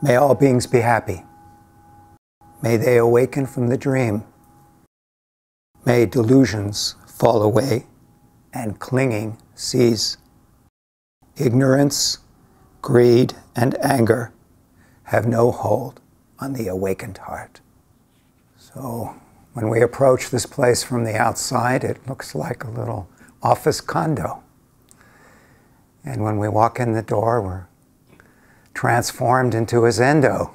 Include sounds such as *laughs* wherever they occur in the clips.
May all beings be happy. May they awaken from the dream. May delusions fall away and clinging cease. Ignorance, greed, and anger have no hold on the awakened heart. So, when we approach this place from the outside, it looks like a little office condo. And when we walk in the door, we're transformed into a zendo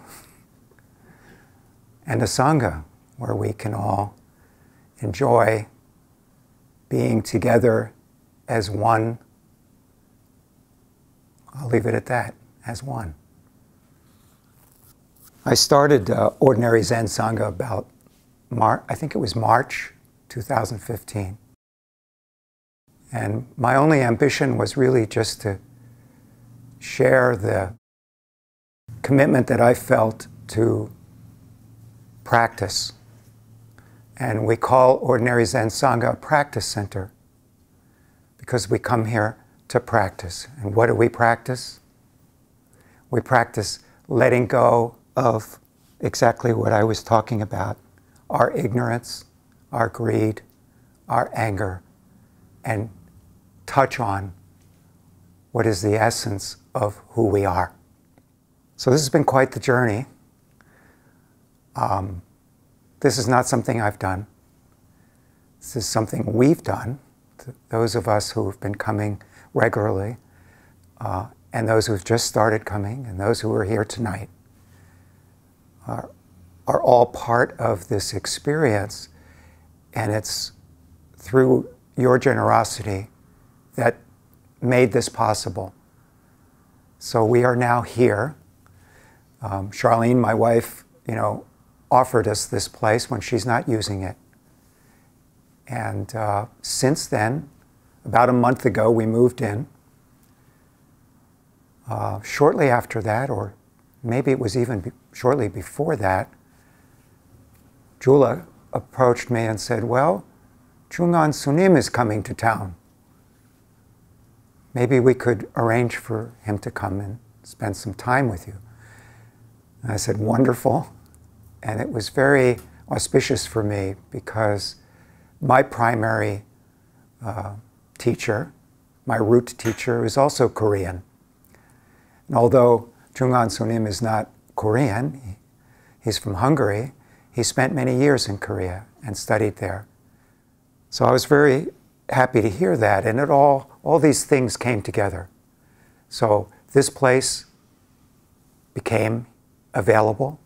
and a sangha where we can all enjoy being together as one. I'll leave it at that, as one. I started uh, Ordinary Zen Sangha about Mar- I think it was March 2015. And my only ambition was really just to share the commitment that I felt to practice. And we call Ordinary Zen Sangha a practice center because we come here to practice. And what do we practice? We practice letting go of exactly what I was talking about our ignorance, our greed, our anger, and touch on what is the essence of who we are. So, this has been quite the journey. Um, this is not something I've done. This is something we've done, those of us who have been coming regularly, uh, and those who've just started coming, and those who are here tonight, are, are all part of this experience. And it's through your generosity that made this possible. So we are now here. Um, Charlene, my wife, you know, offered us this place when she's not using it. And uh, since then, about a month ago, we moved in. Uh, shortly after that, or maybe it was even be shortly before that, Jula approached me and said, Well, Chong An Sunim is coming to town. Maybe we could arrange for him to come and spend some time with you. And I said, Wonderful. And it was very auspicious for me because my primary uh, teacher, my root teacher, is also Korean. And although Chong An Sunim is not Korean, he's from Hungary, he spent many years in Korea and studied there. So I was very happy to hear that, and it all, all these things came together. So this place became available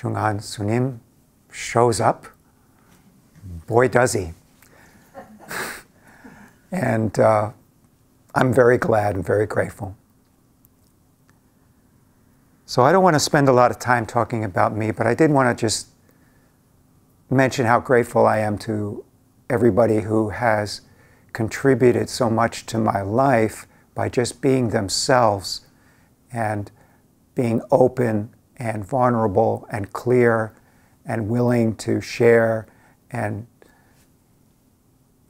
Chong An Sunim shows up. Boy, does he. *laughs* and uh, I'm very glad and very grateful. So I don't want to spend a lot of time talking about me, but I did want to just mention how grateful I am to everybody who has contributed so much to my life by just being themselves and being open and vulnerable and clear and willing to share and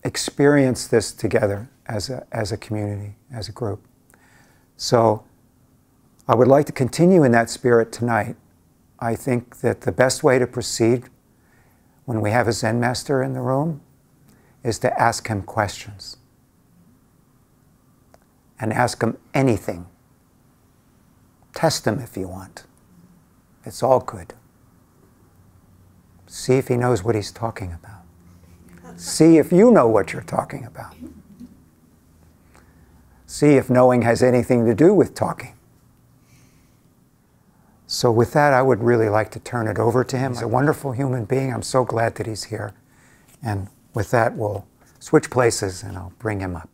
experience this together as a, as a community, as a group. So I would like to continue in that spirit tonight. I think that the best way to proceed when we have a Zen master in the room is to ask him questions and ask him anything. Test him if you want. It's all good. See if he knows what he's talking about. See if you know what you're talking about. See if knowing has anything to do with talking. So, with that, I would really like to turn it over to him. He's a wonderful human being. I'm so glad that he's here. And with that, we'll switch places and I'll bring him up.